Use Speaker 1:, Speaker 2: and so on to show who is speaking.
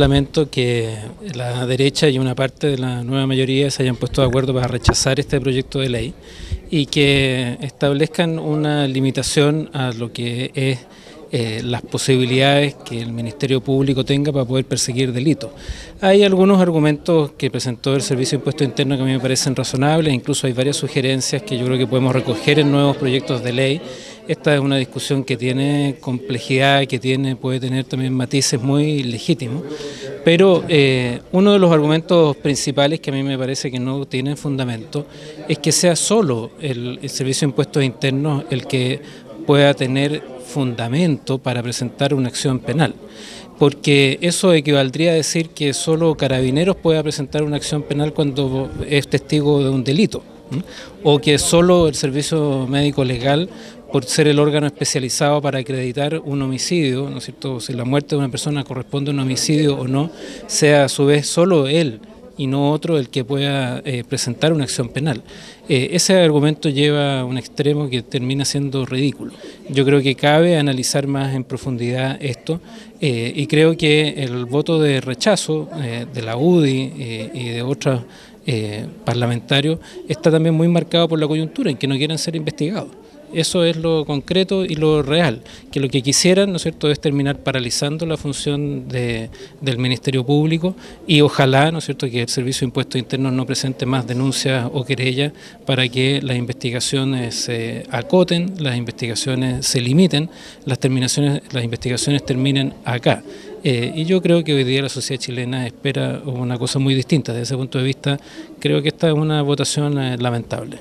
Speaker 1: Lamento que la derecha y una parte de la nueva mayoría se hayan puesto de acuerdo para rechazar este proyecto de ley y que establezcan una limitación a lo que es eh, las posibilidades que el Ministerio Público tenga para poder perseguir delitos. Hay algunos argumentos que presentó el Servicio de Impuesto Interno que a mí me parecen razonables, incluso hay varias sugerencias que yo creo que podemos recoger en nuevos proyectos de ley. Esta es una discusión que tiene complejidad, que tiene, puede tener también matices muy legítimos, pero eh, uno de los argumentos principales que a mí me parece que no tienen fundamento es que sea solo el, el Servicio de Impuestos Internos el que pueda tener fundamento para presentar una acción penal, porque eso equivaldría a decir que solo carabineros pueda presentar una acción penal cuando es testigo de un delito, o que solo el servicio médico legal por ser el órgano especializado para acreditar un homicidio, ¿no es cierto? Si la muerte de una persona corresponde a un homicidio o no, sea a su vez solo él y no otro el que pueda eh, presentar una acción penal. Eh, ese argumento lleva a un extremo que termina siendo ridículo. Yo creo que cabe analizar más en profundidad esto eh, y creo que el voto de rechazo de la UDI y de otros parlamentarios está también muy marcado por la coyuntura en que no quieren ser investigados. Eso es lo concreto y lo real, que lo que quisieran, ¿no es cierto?, es terminar paralizando la función del Ministerio Público y ojalá, ¿no es cierto?, que el Servicio de Impuestos Internos no presente más denuncias o querellas para que las investigaciones se acoten, las investigaciones se limiten, las terminaciones, las investigaciones terminen acá. Eh, y yo creo que hoy día la sociedad chilena espera una cosa muy distinta. Desde ese punto de vista, creo que esta es una votación eh, lamentable.